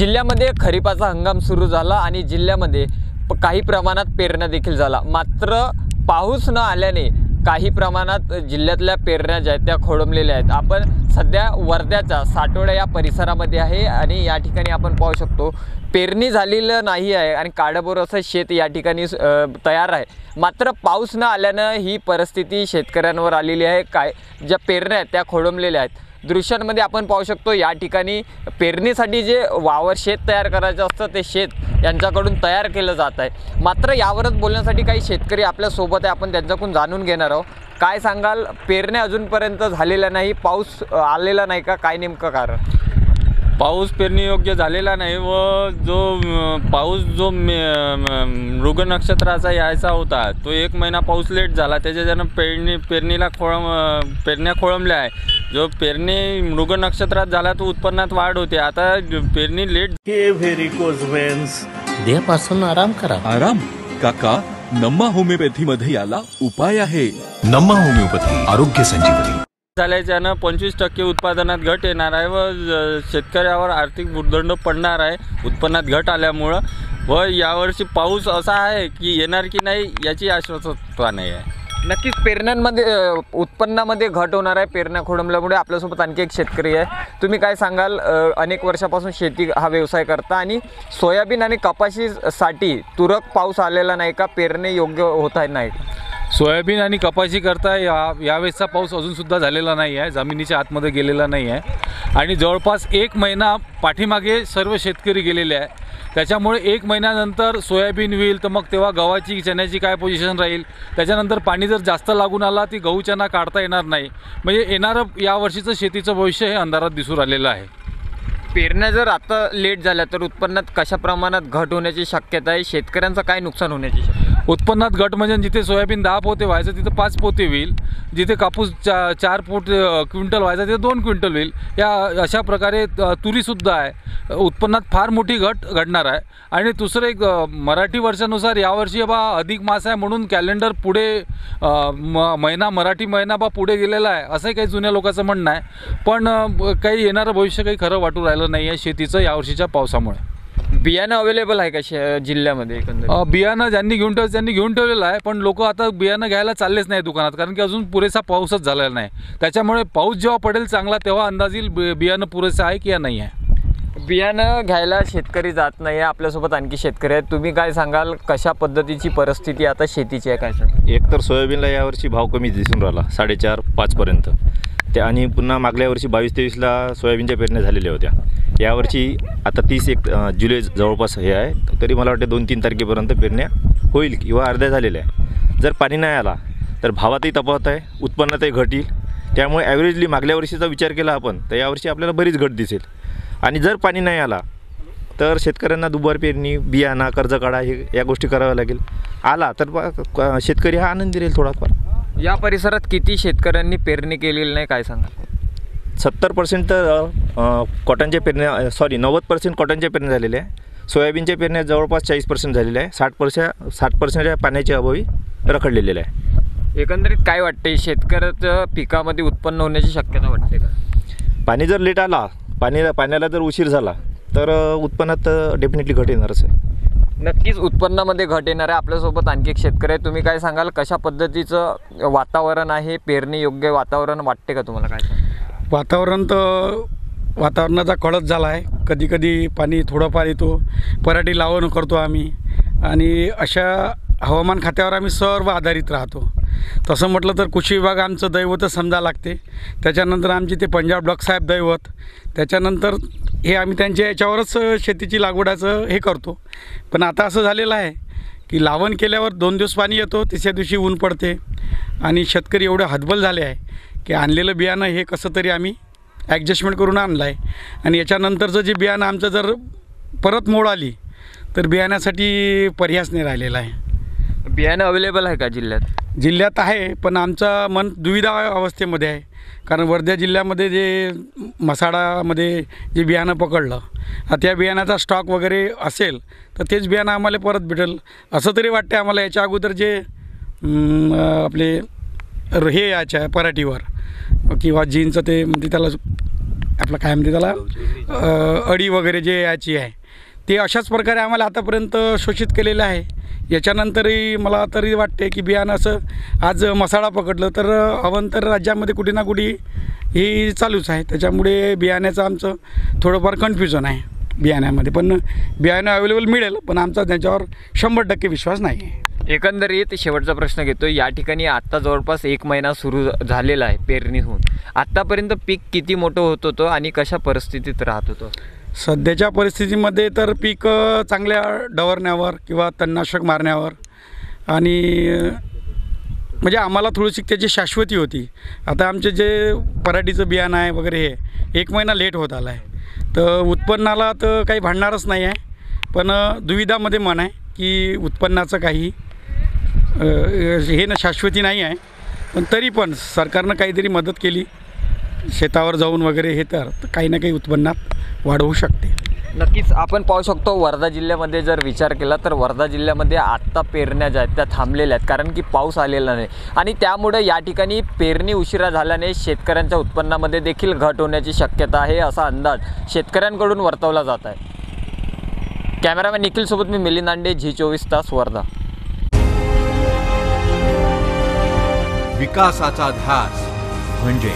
जिल्ह्यामध्ये खरीपाचा हंगाम सुरू झाला आणि जिल्ह्यामध्ये काही प्रमाणात पेरण्या देखील झाला. मात्र पाऊस न आल्याने काही प्रमाणात जिल्ह्यातल्या पेरण्या ज्या आहेत त्या खोळंबलेल्या आहेत. आपण सध्या वर्ध्याच्या साठोडा या परिसरामध्ये आहे आणि या ठिकाणी आपण पाहू शकतो पेरणी झालेलं नाही आहे आणि काडबोर असं शेत या ठिकाणी तयार आहे. मात्र पाऊस न आल्यानं ही परिस्थिती शेतकऱ्यांवर आलेली आहे. काय ज्या पेरण्या आहेत त्या खोळंबलेल्या आहेत. दृश्यांमध्ये आपण पाहू शकतो या ठिकाणी पेरणीसाठी जे वावर शेत तयार करायचं असतं ते शेत यांच्याकडून तयार केलं जात आहे. मात्र यावरच बोलण्यासाठी काही शेतकरी आपल्यासोबत आहे आपण त्यांच्याकडून जाणून घेणार आहोत. काय सांगाल पेरण्या अजूनपर्यंत झालेल्या नाही पाऊस आलेला नाही का? काय नेमकं कारण? पाऊस पेरणी योग्य झालेला नाही व जो पाऊस जो मे- मृग नक्षत्राचा यायचा होता तो एक महिना पाऊस लेट झाला. त्याच्याच्यानं पेरणी पेरणीला खोळम पेरण्या खोळंबल्या आहे. जो पेरणी मृग नक्षत्रात झाला तो उत्पन्नात वाढ होते. आता पेरणी लेट हे व्हेरिकोज वेन्स देहापासून आराम करा. आराम? काका नम्मा होमिओपॅथी मध्ये याला उपाय आहे. नम्मा होमिओपॅथी आरोग्य संजीवनी. झाल्याच्यानं पंचवीस टक्के उत्पादनात घट येणार आहे व शेतकऱ्यावर आर्थिक भुर्दंड पडणार आहे. उत्पन्नात घट आल्यामुळं व यावर्षी पाऊस असा आहे की येणार की नाही याची आश्वासकता नाही आहे. नक्कीच पेरण्यांमध्ये उत्पन्नामध्ये घट होणार आहे पेरण्या खोडंबल्यामुळे. आपल्यासोबत आणखी एक शेतकरी आहे. तुम्ही काय सांगाल? अनेक वर्षापासून शेती हा व्यवसाय करता आणि सोयाबीन आणि कपाशीसाठी तुरक पाऊस आलेला नाही का? पेरणे योग्य होत आहे नाही सोयाबीन आणि कपाशी करता या यावेळेसचा पाऊस अजूनसुद्धा झालेला नाही आहे. जमिनीच्या आतमध्ये गेलेला नाही आहे. आणि जवळपास एक महिना पाठीमागे सर्व शेतकरी गेलेले आहे. त्याच्यामुळे एक महिन्यानंतर सोयाबीन होईल तर मग तेव्हा गव्हाची चण्याची काय पोझिशन राहील? त्याच्यानंतर पाणी जर जास्त लागून आला ती गहू चणा काढता येणार नाही. म्हणजे येणारं यावर्षीचं शेतीचं भविष्य हे अंधारात दिसून राहिलेलं आहे. पेरण्या जर आता लेट झाल्या तर उत्पन्नात कशा प्रमाणात घट होण्याची शक्यता आहे? शेतकऱ्यांचं काय नुकसान होण्याची शक्यता? उत्पन्नात घट म्हणजे जिथे सोयाबीन दहा पोते व्हायचं तिथं पाच पोते होईल. जिथे कापूस चा चार पोट क्विंटल व्हायचा तिथे दोन क्विंटल होईल. या अशा प्रकारे तुरीसुद्धा आहे. उत्पन्नात फार मोठी घट घडणार आहे. आणि दुसरं एक मराठी वर्षानुसार यावर्षी बा अधिक मास आहे म्हणून कॅलेंडर पुढे म महिना मराठी महिना बा पुढे गेलेला आहे असंही काही जुन्या लोकांचं म्हणणं आहे. पण काही येणारं भविष्य काही खरं वाटू राहिलं नाही आहे शेतीचं यावर्षीच्या पावसामुळे. बियाणं अवेलेबल आहे का शे जिल्ह्यामध्ये अ, बियाणं ज्यांनी घेऊन ठेवलं त्यांनी घेऊन ठेवलेलं आहे पण लोक आता बियाणं घ्यायला चाललेच नाही दुकानात कारण की अजून पुरेसा पाऊसच झालेला नाही. त्याच्यामुळे पाऊस जेव्हा पडेल चांगला तेव्हा अंदाज येईल बि- बियाणं पुरेसं आहे की या नाही आहे? बियाणं घ्यायला शेतकरी जात नाही आहे आपल्यासोबत आणखी शेतकरी आहेत. तुम्ही काय सांगाल कशा पद्धतीची परिस्थिती आता शेतीची आहे काय सांगाल? एक तर सोयाबीनला यावर्षी भाव कमी दिसून राहिला साडेचार पाचपर्यंत. ते आणि पुन्हा मागल्या वर्षी बावीस तेवीसला सोयाबीनच्या पेरण्या झालेल्या होत्या. यावर्षी आता तीस एक जुलै जवळपास हे आहे. तरी मला वाटते दोन तीन तारखेपर्यंत पेरण्या होईल किंवा अर्ध्या झालेल्या आहे. जर पाणी नाही आला तर भावातही तफावत आहे उत्पन्नातही घट येईल त्यामुळे ॲव्हरेजली मागल्या वर्षीचा विचार केला आपण तर यावर्षी आपल्याला बरीच घट दिसेल. आणि जर पाणी नाही आला तर शेतकऱ्यांना दुबार पेरणी बियाणा कर्ज काढा हे या गोष्टी कराव्या लागेल. आला तर बा- शेतकरी हा आनंदी राहील थोडाफार. या परिसरात किती शेतकऱ्यांनी पेरणी केलेली नाही काय सांगाल? सत्तर पर्सेंट तर अ, कॉटनच्या पेरण्या सॉरी नव्वद पर्सेंट कॉटनच्या पेरण्या झालेल्या आहे. सोयाबीनच्या पेरण्या जवळपास चाळीस पर्सेंट झालेल्या आहे. साठ पर्सेंट साठ पर्सेंटच्या पाण्याच्या अभावी रखडलेल्या आहे. एकंदरीत काय वाटते शेतकऱ्याचं पिकामध्ये उत्पन्न होण्याची शक्यता वाटते का? पाणी जर लेट आला पाणी पाण्याला जर उशीर झाला तर उत्पन्नात डेफिनेटली घट येणारच आहे. नक्कीच उत्पन्नामध्ये घट येणार आहे. आपल्यासोबत आणखी एक शेतकरी आहे. तुम्ही काय सांगाल? कशा पद्धतीचं वातावरण आहे? पेरणी योग्य वातावरण वाटते का तुम्हाला? काय वातावरण तर वातावरणाचा कळत झाला आहे. कधी कधी पाणी थोडंफार येतो. पराठी लावण करतो आम्ही. आणि अशा हवामान खात्यावर आम्ही सर्व आधारित राहतो. तसं म्हटलं तर कृषी विभाग आमचं दैवतच समजा लागते. त्याच्यानंतर आमचे ते पंजाब ब्लॉक साहेब दैवत. त्याच्यानंतर हे आम्ही त्यांच्या याच्यावरच शेतीची लागवडाचं हे करतो. पण आता असं झालेलं आहे की लावण केल्यावर दोन दिवस पाणी येतो तिसऱ्या दिवशी ऊन पडते. आणि शेतकरी एवढे हतबल झाले आहे की आणलेलं बियाणं हे कसं तरी आम्ही ॲडजस्टमेंट करून आणलं आहे. आणि याच्यानंतरचं जे बियाणं आमचं जर परत मोड आली तर बियाण्यासाठी पर्यायच नाही राहिलेला आहे. बियाणं अवेलेबल आहे का जिल्ह्यात? जिल्ह्यात आहे पण आमचं मन दुविधा अवस्थेमध्ये आहे. कारण वर्धा जिल्ह्यामध्ये जे मसाडामध्ये जे बियाणं पकडलं त्या बियाणाचा स्टॉक वगैरे असेल तर तेच बियाणं आम्हाला परत भेटेल. असं तरी वाटते आम्हाला याच्या अगोदर जे आपले र- हे याच्या पराठीवर किंवा जीनचं ते म्हणजे त्याला आपलं काय म्हणते त्याला? अडी वगैरे जे याची आहे ते अशाच प्रकारे आम्हाला आतापर्यंत शोषित केलेलं आहे. याच्यानंतरही मला तरी वाटते की बियाणं असं आज मसाळा पकडलं तर अवंतर राज्यामध्ये कुठे ना कुठे ही चालूच आहे. त्याच्यामुळे बियाण्याचं आमचं थोडंफार कन्फ्युजन आहे बियाण्यामध्ये. पण बियाणं अवेलेबल मिळेल पण आमचा त्याच्यावर शंभर टक्के विश्वास नाही. आहे एकंदरीत शेवटचा प्रश्न घेतो या ठिकाणी आत्ता जवळपास एक महिना सुरू झालेला आहे पेरणी होऊन आत्तापर्यंत पीक किती मोठं होत होतं आणि कशा परिस्थितीत राहत होतं? सध्याच्या परिस्थितीमध्ये तर पीक चांगल्या डवरण्यावर किंवा तणनाशक मारण्यावर आणि म्हणजे आम्हाला थोडीशी त्याची शाश्वती होती. आता आमचे जे पराठीचं बियाणं आहे वगैरे हे एक महिना लेट होत आला आहे तर उत्पन्नाला तर काही भांडणारच नाही आहे. पण दुविधामध्ये मन आहे की उत्पन्नाचं काही हे ना शाश्वती नाही आहे. पण तरी पण सरकारनं काहीतरी मदत केली. शेतावर जाऊन वगैरे हे तर काही ना काही उत्पन्नात. वाढ होऊ शकते. नक्कीच आपण पाहू शकतो वर्धा जिल्ह्यामध्ये जर विचार केला तर वर्धा जिल्ह्यामध्ये आत्ता पेरण्या ज्या आहेत त्या थांबलेल्या आहेत. कारण की पाऊस आलेला नाही. आणि त्यामुळे या ठिकाणी पेरणी उशिरा झाल्याने शेतकऱ्यांच्या उत्पन्नामध्ये देखील घट होण्याची शक्यता आहे असा अंदाज शेतकऱ्यांकडून वर्तवला जात आहे. कॅमेरामॅन निखिलसोबत मी मिलिंद दांडे झी चोवीस तास वर्धा. विकासाचा ध्यास म्हणजे